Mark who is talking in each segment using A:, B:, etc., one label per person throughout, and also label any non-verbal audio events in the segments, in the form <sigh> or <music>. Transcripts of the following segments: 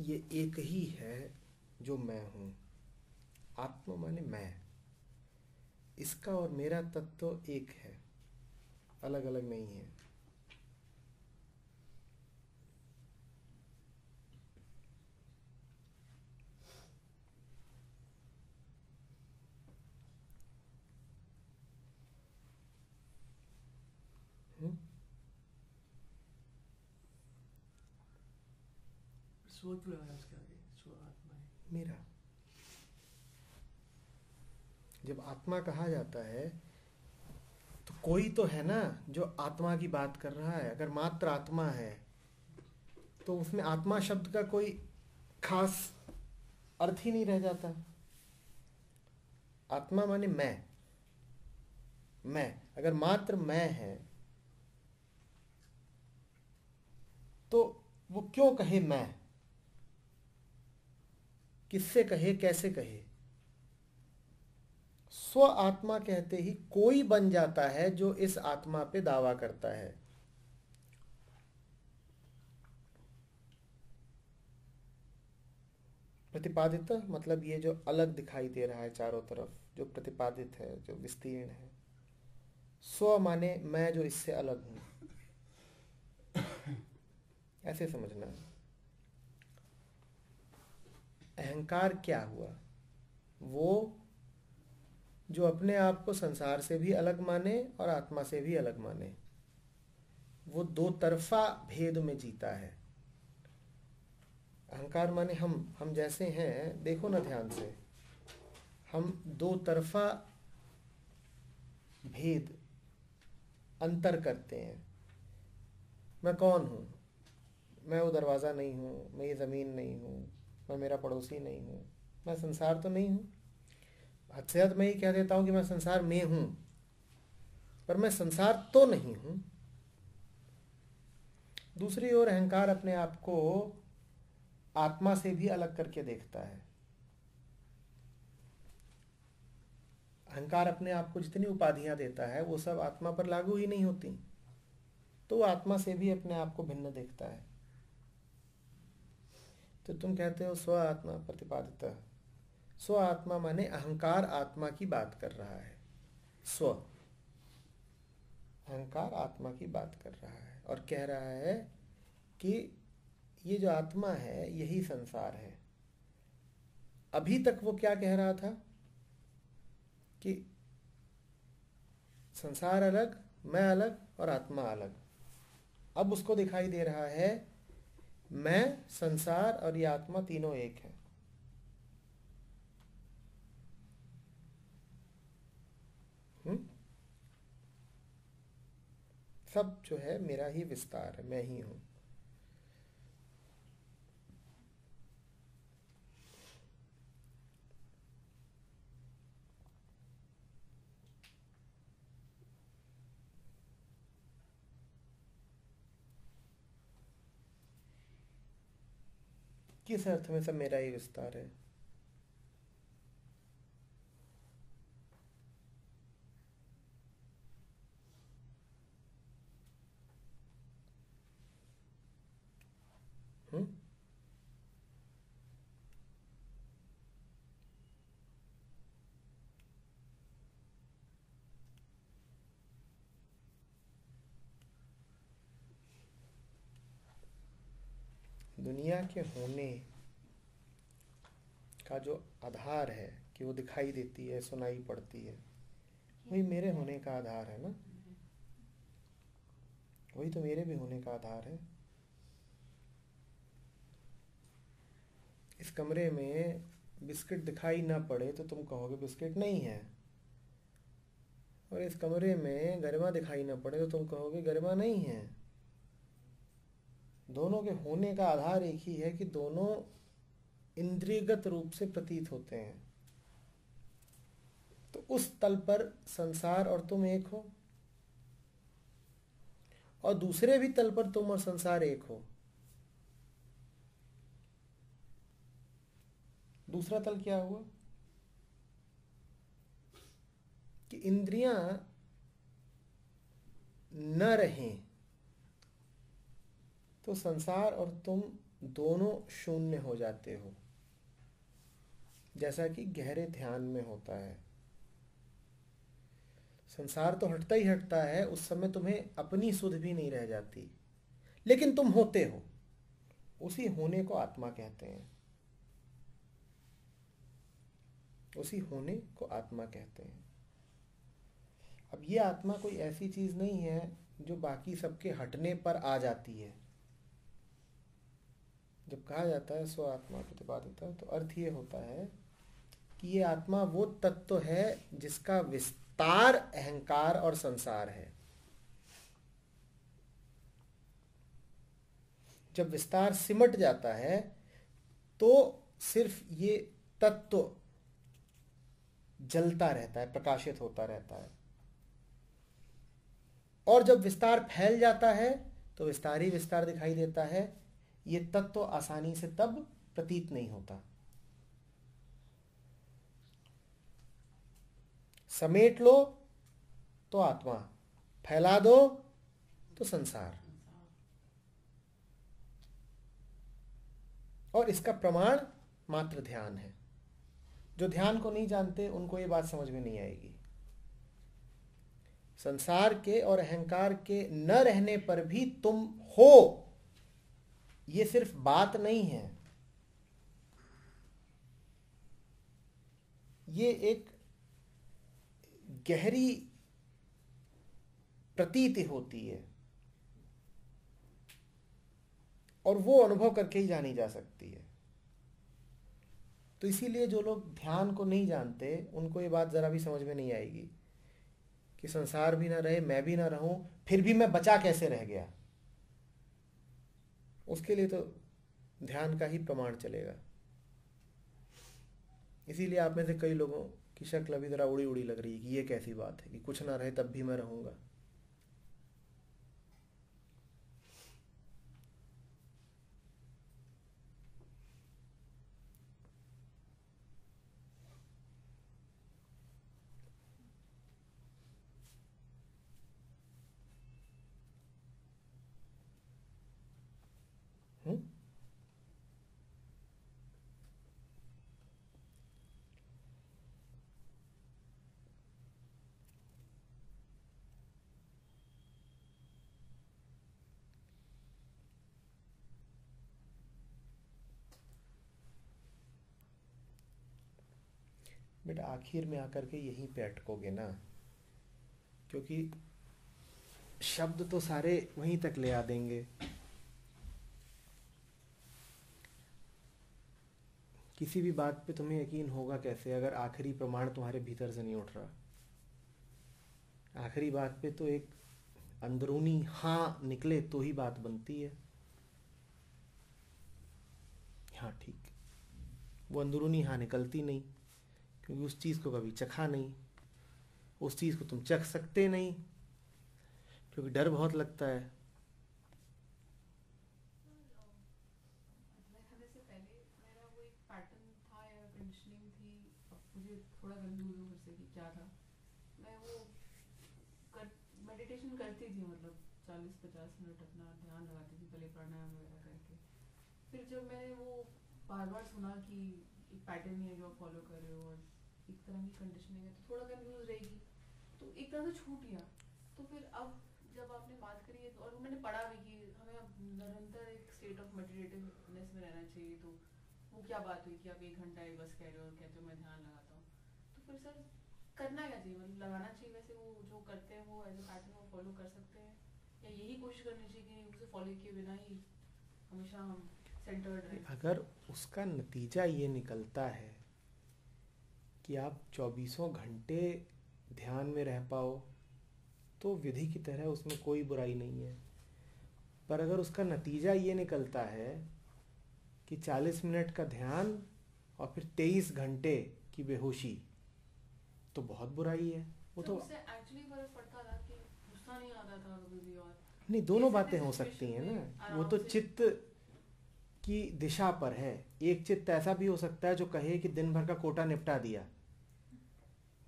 A: ये एक ही है जो मैं हूँ। आत्मा माने मैं। इसका और मेरा तत्व एक है अलग अलग नहीं है।
B: क्यों लगाया उसके स्व आत्मा है
A: मेरा जब आत्मा कहा जाता है तो कोई तो है ना जो आत्मा की बात कर रहा है। अगर मात्र आत्मा है तो उसमें आत्मा शब्द का कोई खास अर्थ ही नहीं रह जाता। आत्मा माने मैं। मैं। अगर मात्र मैं है तो वो क्यों कहे मैं? किससे कहे, कैसे कहे? स्व आत्मा कहते ही कोई बन जाता है जो इस आत्मा पे दावा करता है। प्रतिपादित मतलब ये जो अलग दिखाई दे रहा है चारों तरफ़, जो प्रतिपादित है, जो विस्तीर्ण है। स्व माने मैं जो इससे अलग हूँ। <coughs> ऐसे समझना। है अहंकार क्या हुआ? वो जो अपने आप को संसार से भी अलग माने और आत्मा से भी अलग माने। वो दो तरफा भेद में जीता है। अहंकार माने हम हम जैसे हैं, देखो ना ध्यान से। हम दो तरफा भेद, अंतर करते हैं। मैं कौन हूँ? मैं वो दरवाज़ा नहीं हूँ, मैं ये ज़मीन नहीं हूँ। मैं मेरा पड़ोसी नहीं हूँ। मैं संसार तो नहीं हूँ। हद से हद मैं ये कह देता हूँ कि मैं संसार में हूँ, पर मैं संसार तो नहीं हूँ। दूसरी ओर अहंकार अपने आप को आत्मा से भी अलग करके देखता है। अहंकार अपने आप को जितनी उपाधियाँ देता है, वो सब आत्मा पर लागू ही नहीं होती तो वो आत्मा से भी अपने आप को भिन्न देखता है। तो तुम कहते हो स्व आत्मा प्रतिपादित स्व आत्मा माने अहंकार आत्मा की बात कर रहा है। स्व। अहंकार आत्मा की बात कर रहा है और कह रहा है कि ये जो आत्मा है, यही संसार है। अभी तक वो क्या कह रहा था? कि संसार अलग, मैं अलग और आत्मा अलग। अब उसको दिखाई दे रहा है मैं, संसार और ये आत्मा तीनों एक है हुँ? सब जो है मेरा ही विस्तार है, मैं ही हूँ किस अर्थ में सब मेरा ही विस्तार है? दुनिया के होने का जो आधार है, कि वो दिखाई देती है, सुनाई पड़ती है, वही मेरे होने का आधार है ना? वही तो मेरे भी होने का आधार है। इस कमरे में बिस्किट दिखाई ना पड़े तो तुम कहोगे बिस्किट नहीं है। और इस कमरे में गरिमा दिखाई ना पड़े तो तुम कहोगे गरिमा नहीं है। दोनों के होने का आधार एक ही है कि दोनों इंद्रियगत रूप से प्रतीत होते हैं। तो उस तल पर संसार और तुम एक हो, और दूसरे भी तल पर तुम और संसार एक हो। दूसरा तल क्या हुआ? कि इंद्रियाँ न रहें तो संसार और तुम दोनों शून्य हो जाते हो। जैसा कि गहरे ध्यान में होता है। संसार तो हटता ही हटता है, उस समय तुम्हें अपनी सुध भी नहीं रह जाती। लेकिन तुम होते हो। उसी होने को आत्मा कहते हैं। उसी होने को आत्मा कहते हैं। अब ये आत्मा कोई ऐसी चीज़ नहीं है, जो बाकी सबके हटने पर आ जाती है। जब कहा जाता है, स्व आत्मा प्रतिपादित तो अर्थ ये होता है कि ये आत्मा वो तत्व है जिसका विस्तार अहंकार और संसार है। जब विस्तार सिमट जाता है तो सिर्फ़ ये तत्व जलता रहता है, प्रकाशित होता रहता है। और जब विस्तार फैल जाता है तो विस्तार ही विस्तार दिखाई देता है ये तत्व तो आसानी से तब प्रतीत नहीं होता। समेट लो तो आत्मा, फैला दो तो संसार। और इसका प्रमाण मात्र ध्यान है। जो ध्यान को नहीं जानते, उनको ये बात समझ में नहीं आएगी। संसार के और अहंकार के न रहने पर भी तुम हो। ये सिर्फ़ बात नहीं है। ये एक गहरी प्रतीति होती है। और वो अनुभव करके ही जानी जा सकती है। तो इसीलिए जो लोग ध्यान को नहीं जानते, उनको ये बात जरा भी समझ में नहीं आएगी कि संसार भी ना रहे, मैं भी ना रहूँ, फिर भी मैं बचा कैसे रह गया? उसके लिए तो ध्यान का ही प्रमाण चलेगा। इसीलिए आप में से कई लोगों की शक्ल अभी जरा उड़ी उड़ी लग रही है कि ये कैसी बात है कि कुछ ना रहे तब भी मैं रहूँगा। बेटा आखिर में आकर के यहीं पे अटकोगे ना? क्योंकि शब्द तो सारे वहीं तक ले आ देंगे। किसी भी बात पे तुम्हें यकीन होगा कैसे? अगर आखिरी प्रमाण तुम्हारे भीतर से नहीं उठ रहा। आखिरी बात पे तो एक अंदरूनी हाँ निकले तो ही बात बनती है। हाँ ठीक। वो अंदरूनी हाँ निकलती नहीं। क्योंकि उस चीज़ को कभी चखा नहीं। उस चीज़ को तुम चख सकते नहीं, क्योंकि डर बहुत लगता है।
B: मतलब फिर जब मैंने वो बार बार सुना कि एक पैटर्न है जो आप फॉलो कर रहे हो, और एक तरह की कंडीशनिंग है तो थोड़ा कंफ्यूज रहेगी। तो एक तरह से छूट गया। तो फिर अब जब आपने बात करी है, और मैंने पढ़ा भी कि हमें निरंतर एक स्टेट ऑफ़ मेडिटेटिवनेस में रहना चाहिए तो वो क्या बात हुई कि आप एक घंटा ही बस कह रहे हो और कहते हो मैं ध्यान लगाता हूँ। तो फिर सर, करना क्या चाहिए? मतलब लगाना चाहिए वैसे वो जो करते हैं वो एज ए पैटर्न वो फॉलो कर सकते हैं? या यही कोशिश करनी चाहिए कि उसे फॉलो किए बिना ही हमेशा हम सेंटर्ड रहें?
A: अगर उसका नतीजा ये निकलता है कि आप चौबीसों घंटे ध्यान में रह पाओ तो विधि की तरह उसमें कोई बुराई नहीं है। पर अगर उसका नतीजा ये निकलता है कि 40 मिनट का ध्यान और फिर 23 घंटे की बेहोशी तो बहुत बुराई है।
B: वो तो, तो नहीं
A: नहीं दोनों बातें हो सकती हैं ना। वो तो चित्त की दिशा पर है। एक चित्त ऐसा भी हो सकता है जो कहे कि दिन भर का कोटा निपटा दिया।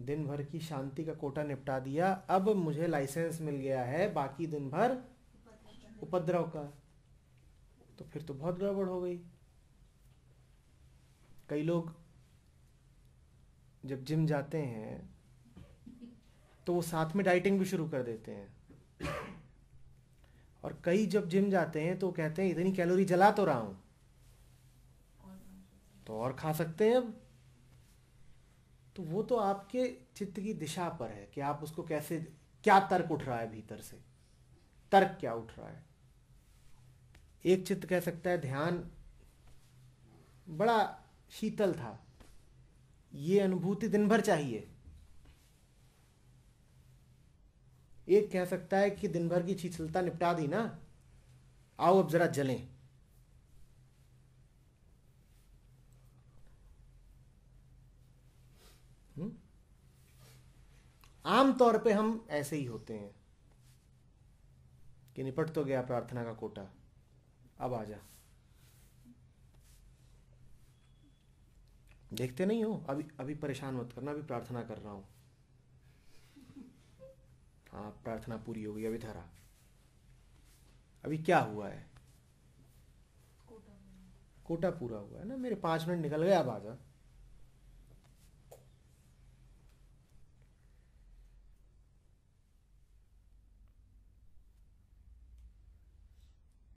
A: दिन भर की शांति का कोटा निपटा दिया। अब मुझे लाइसेंस मिल गया है बाकी दिन भर उपद्रव का। तो फिर तो बहुत गड़बड़ हो गई। कई लोग जब जिम जाते हैं तो वो साथ में डाइटिंग भी शुरू कर देते हैं। और कई जब जिम जाते हैं तो कहते हैं, इतनी कैलोरी जला तो रहा हूँ। तो और खा सकते हैं अब। तो वो तो आपके चित्त की दिशा पर है कि आप उसको कैसे, क्या तर्क उठ रहा है भीतर से? तर्क क्या उठ रहा है? एक चित्त कह सकता है, ध्यान बड़ा शीतल था। ये अनुभूति दिन भर चाहिए। एक कह सकता है कि दिन भर की शीतलता निपटा दी ना? आओ अब जरा जलें। आमतौर पे हम ऐसे ही होते हैं कि निपट तो गया प्रार्थना का कोटा। अब आ जा। देखते नहीं हो? अभी अभी परेशान मत करना अभी प्रार्थना कर रहा हूँ। हाँ प्रार्थना पूरी हो गई अभी धरा। अभी क्या हुआ है? कोटा पूरा हुआ है ना? मेरे पाँच मिनट निकल गए अब आ जा।